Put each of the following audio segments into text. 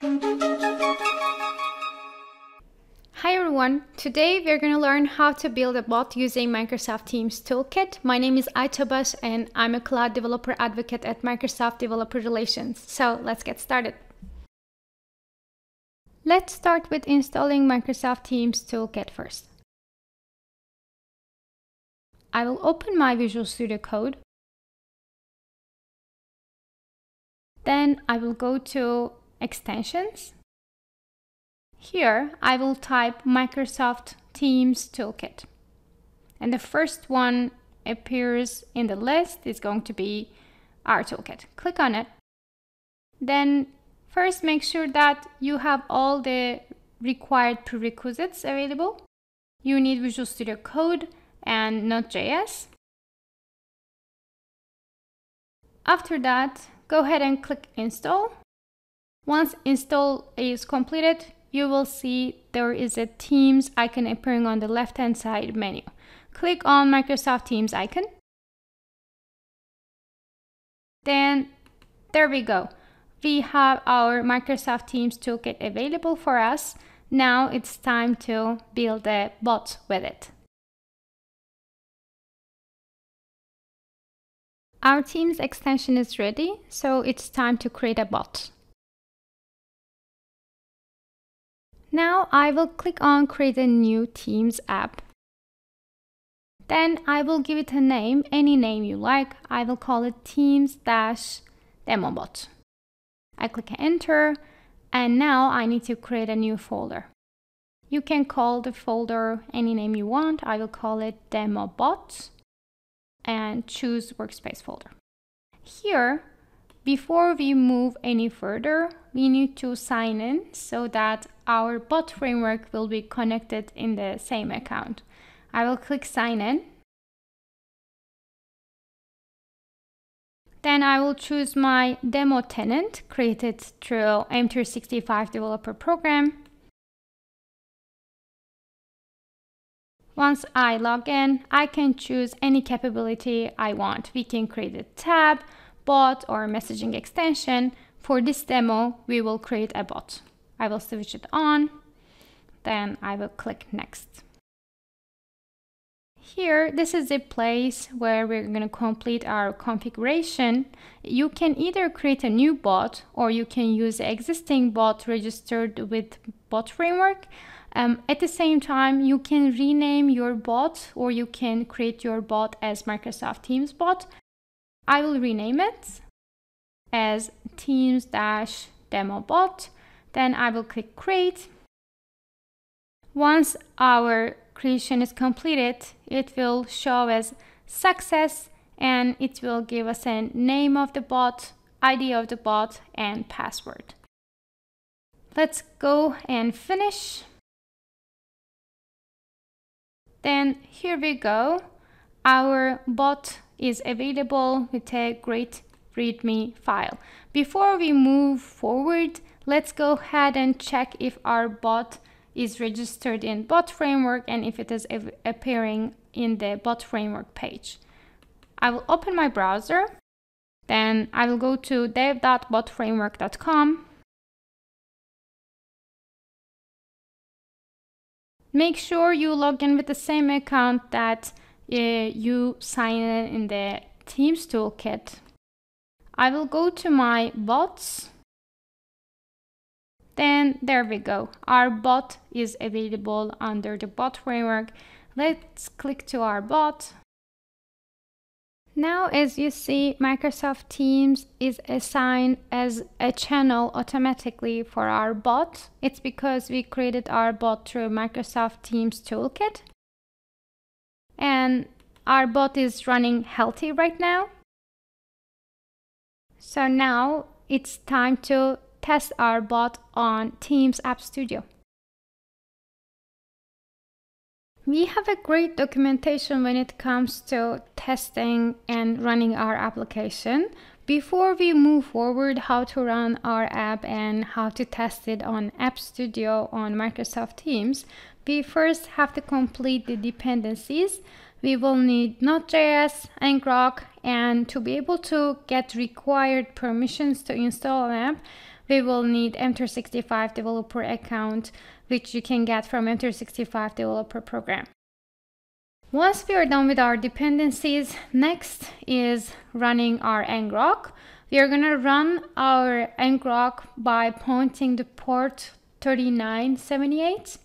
Hi everyone, today we're going to learn how to build a bot using Microsoft Teams Toolkit. My name is Ayca Bas and I'm a cloud developer advocate at Microsoft Developer Relations. So let's get started. Let's start with installing Microsoft Teams Toolkit first. I will open my Visual Studio Code. Then I will go to Extensions here, I will type Microsoft Teams Toolkit. And the first one appears in the list is going to be our toolkit. Click on it. Then first make sure that you have all the required prerequisites available. You need Visual Studio Code and Node.js. After that, go ahead and click install. Once install is completed, you will see there is a Teams icon appearing on the left hand side menu. Click on Microsoft Teams icon. Then there we go. We have our Microsoft Teams toolkit available for us. Now it's time to build a bot with it. Our Teams extension is ready, so it's time to create a bot. Now I will click on create a new Teams app. Then I will give it a name, any name you like. I will call it Teams-Demobot. I click enter and now I need to create a new folder. You can call the folder any name you want. I will call it Demobot and choose workspace folder. Here before we move any further, we need to sign in so that our bot framework will be connected in the same account. I will click sign in. Then I will choose my demo tenant created through M365 developer program. Once I log in, I can choose any capability I want. We can create a tab, bot or messaging extension, for this demo, we will create a bot. I will switch it on, then I will click next. Here, this is the place where we're going to complete our configuration. You can either create a new bot or you can use existing bot registered with bot framework. Um, at the same time, you can rename your bot or you can create your bot as Microsoft Teams bot I will rename it as teams-demobot. Then I will click create. Once our creation is completed, it will show as success and it will give us a name of the bot, ID of the bot, and password. Let's go and finish. Then here we go. Our bot is available with a great readme file. Before we move forward, let's go ahead and check if our bot is registered in bot framework and if it is appearing in the bot framework page. I will open my browser, then I will go to dev.botframework.com. Make sure you log in with the same account that Uh, you sign in in the Teams toolkit. I will go to my bots. Then there we go. Our bot is available under the bot framework. Let's click to our bot. Now, as you see, Microsoft Teams is assigned as a channel automatically for our bot. It's because we created our bot through Microsoft Teams Toolkit and our bot is running healthy right now. So now it's time to test our bot on Teams App Studio. We have a great documentation when it comes to testing and running our application. Before we move forward how to run our app and how to test it on App Studio on Microsoft Teams, we first have to complete the dependencies. We will need Node.js and ngrok and to be able to get required permissions to install an app, we will need M365 developer account, which you can get from M365 developer program. Once we are done with our dependencies, next is running our ngrok. We are going to run our ngrok by pointing the port 3978.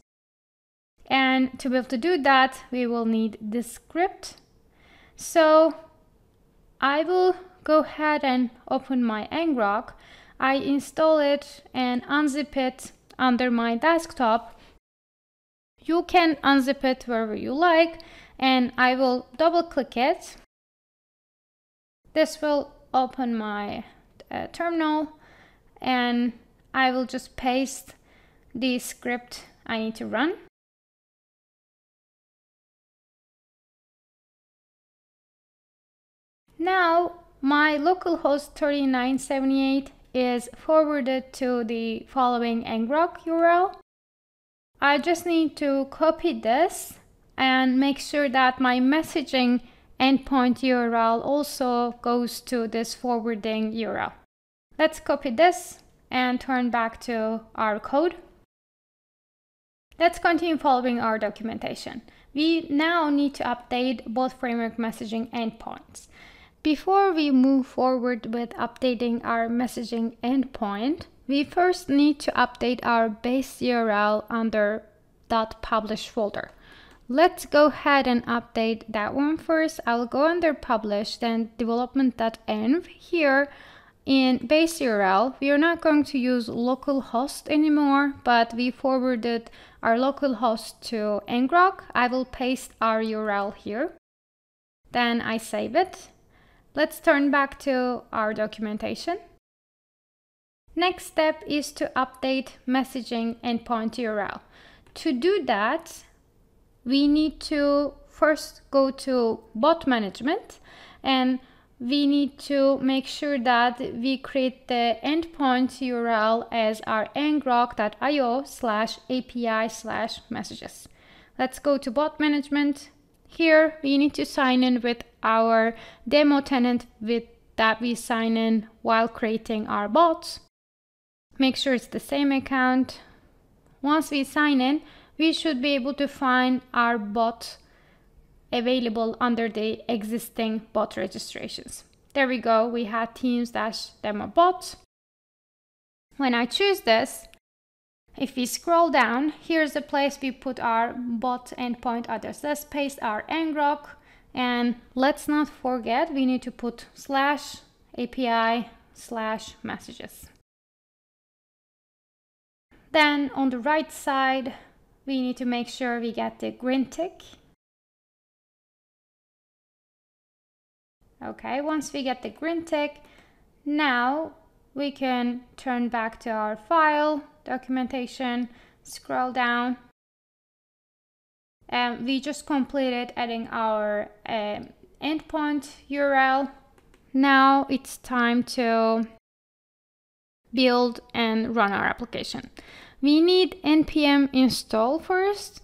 And to be able to do that, we will need this script. So I will go ahead and open my ngrok. I install it and unzip it under my desktop. You can unzip it wherever you like and I will double click it. This will open my uh, terminal and I will just paste the script I need to run. Now my localhost 3978 is forwarded to the following ngrok URL. I just need to copy this and make sure that my messaging endpoint URL also goes to this forwarding URL. Let's copy this and turn back to our code. Let's continue following our documentation. We now need to update bot framework messaging endpoints. Before we move forward with updating our messaging endpoint, we first need to update our base URL under .publish folder. Let's go ahead and update that one first. I'll go under publish, then development.env. Here in base URL, we are not going to use localhost anymore, but we forwarded our localhost to ngrok. I will paste our URL here. Then I save it. Let's turn back to our documentation. Next step is to update messaging endpoint URL. To do that, we need to first go to bot management and we need to make sure that we create the endpoint URL as our ngrok.io slash API slash messages. Let's go to bot management. Here we need to sign in with our demo tenant with that we sign in while creating our bots. Make sure it's the same account. Once we sign in, we should be able to find our bot available under the existing bot registrations. There we go, we have teams-demo bot. When I choose this, if we scroll down, here's the place we put our bot endpoint address. Let's paste our ngrok and let's not forget we need to put slash API slash messages. Then on the right side, we need to make sure we get the green tick. Okay, once we get the green tick, now we can turn back to our file, documentation, scroll down. And we just completed adding our uh, endpoint URL. Now it's time to build and run our application. We need npm install first.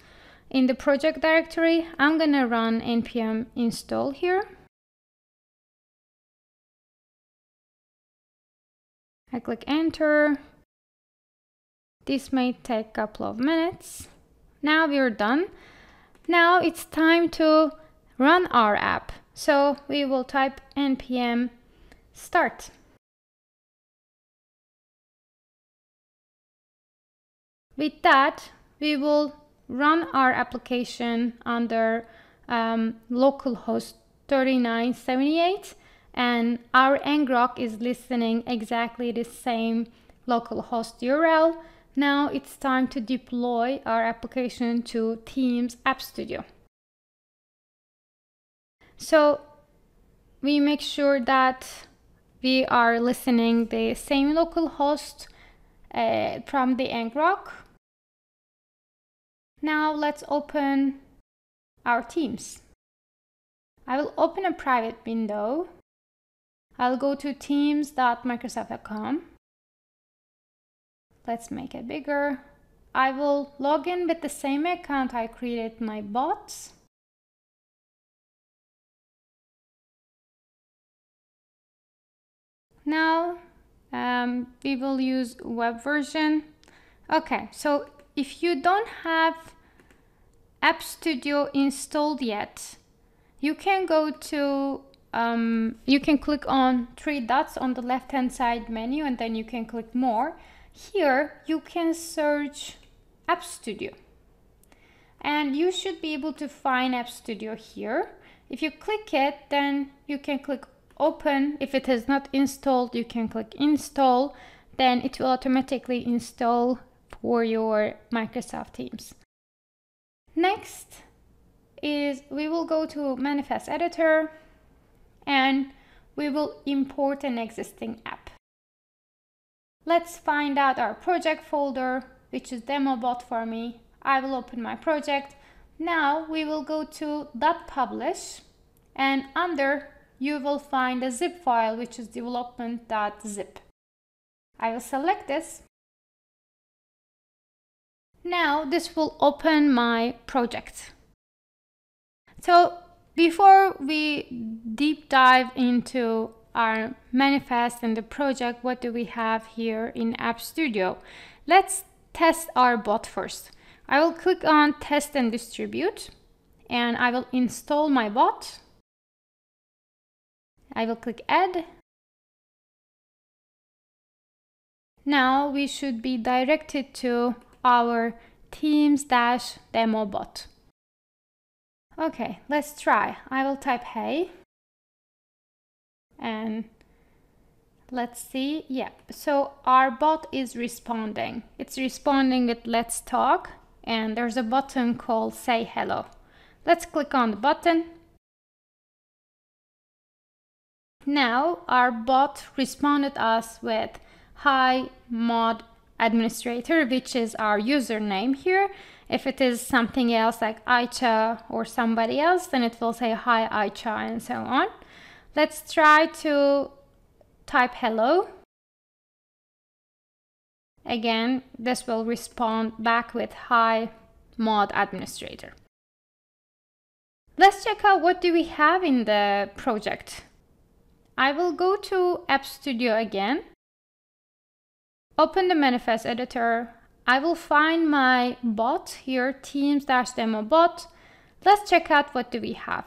In the project directory, I'm gonna run npm install here. I click enter. This may take a couple of minutes. Now we're done. Now it's time to run our app. So we will type npm start. With that, we will run our application under um, localhost 3978 and our ngrok is listening exactly the same localhost URL. Now it's time to deploy our application to Teams App Studio. So we make sure that we are listening the same localhost uh, from the ngrok now let's open our Teams. I will open a private window. I'll go to teams.microsoft.com. Let's make it bigger. I will log in with the same account I created my bots. Now Um, we will use web version. Okay, so if you don't have App Studio installed yet, you can go to um, you can click on three dots on the left hand side menu and then you can click more. Here you can search App Studio and you should be able to find App Studio here. If you click it then you can click open. If it is not installed you can click install then it will automatically install for your Microsoft Teams. Next is we will go to manifest editor and we will import an existing app. Let's find out our project folder, which is demobot for me. I will open my project. Now we will go to .publish and under you will find a zip file which is development.zip. I will select this. Now this will open my project. So before we deep dive into our manifest and the project, what do we have here in App Studio? Let's test our bot first. I will click on test and distribute and I will install my bot. I will click add. Now we should be directed to our Teams-demo bot. Okay, let's try. I will type hey. And let's see. Yeah, so our bot is responding. It's responding with let's talk. And there's a button called say hello. Let's click on the button. Now our bot responded us with hi mod administrator, which is our username here. If it is something else like Ayca or somebody else, then it will say hi Ayca and so on. Let's try to type hello. Again, this will respond back with hi mod administrator. Let's check out what do we have in the project. I will go to App Studio again. Open the manifest editor I will find my bot here, teams-demo bot. Let's check out what do we have.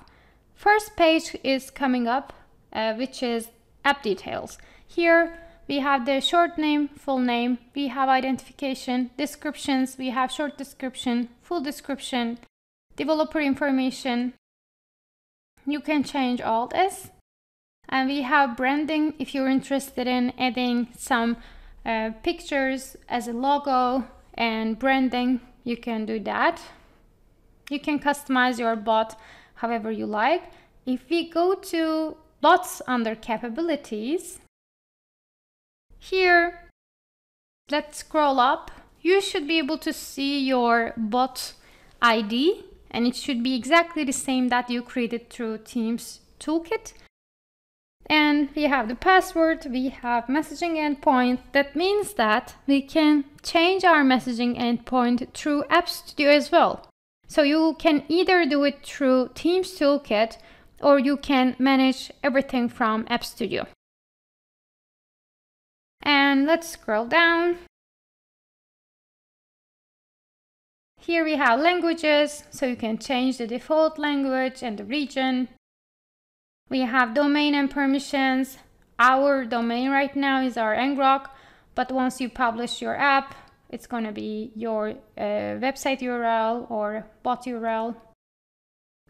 First page is coming up, uh, which is app details. Here we have the short name, full name, we have identification, descriptions, we have short description, full description, developer information. You can change all this. And we have branding if you're interested in adding some uh, pictures as a logo and branding you can do that you can customize your bot however you like if we go to bots under capabilities here let's scroll up you should be able to see your bot id and it should be exactly the same that you created through teams toolkit and we have the password, we have messaging endpoint. That means that we can change our messaging endpoint through App Studio as well. So you can either do it through Teams Toolkit or you can manage everything from App Studio. And let's scroll down. Here we have languages, so you can change the default language and the region. We have domain and permissions. Our domain right now is our ngrok, but once you publish your app, it's going to be your uh, website URL or bot URL.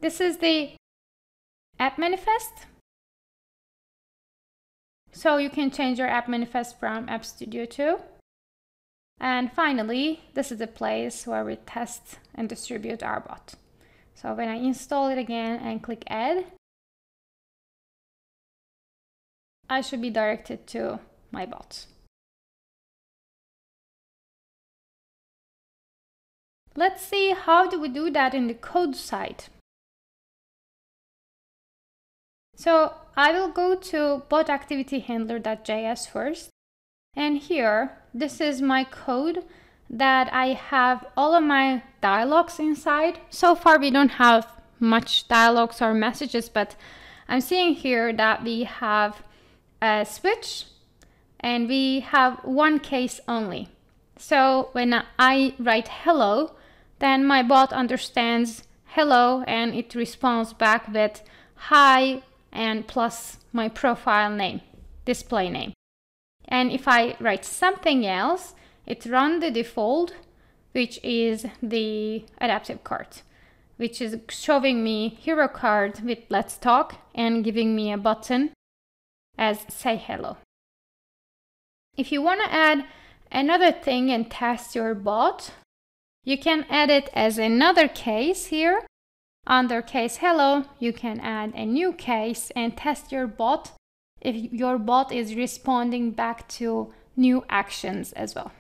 This is the app manifest. So you can change your app manifest from App Studio too. And finally, this is the place where we test and distribute our bot. So when I install it again and click add, I should be directed to my bot. Let's see how do we do that in the code side. So I will go to bot activity handler.js first. And here, this is my code that I have all of my dialogues inside. So far, we don't have much dialogues or messages, but I'm seeing here that we have a switch, and we have one case only. So when I write hello, then my bot understands hello and it responds back with hi and plus my profile name, display name. And if I write something else, it runs the default, which is the adaptive card, which is showing me hero card with let's talk and giving me a button as say hello. If you want to add another thing and test your bot, you can add it as another case here. Under case hello, you can add a new case and test your bot if your bot is responding back to new actions as well.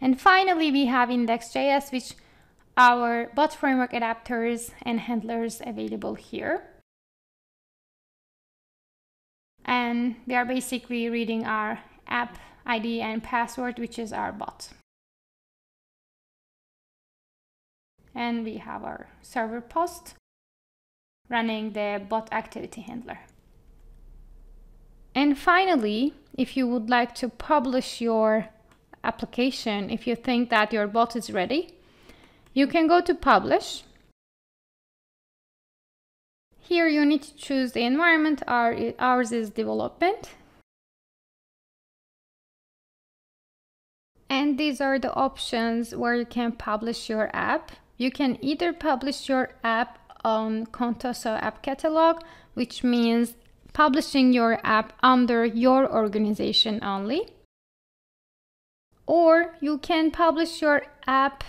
And finally, we have index.js, which our bot framework adapters and handlers available here and we are basically reading our app ID and password, which is our bot. And we have our server post running the bot activity handler. And finally, if you would like to publish your application, if you think that your bot is ready, you can go to publish here you need to choose the environment, Our, ours is development. And these are the options where you can publish your app. You can either publish your app on Contoso App Catalog, which means publishing your app under your organization only. Or you can publish your app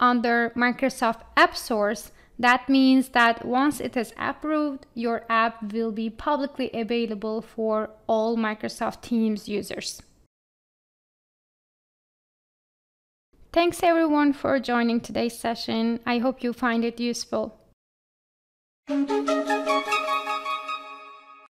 under Microsoft App Source, that means that once it is approved, your app will be publicly available for all Microsoft Teams users. Thanks everyone for joining today's session. I hope you find it useful.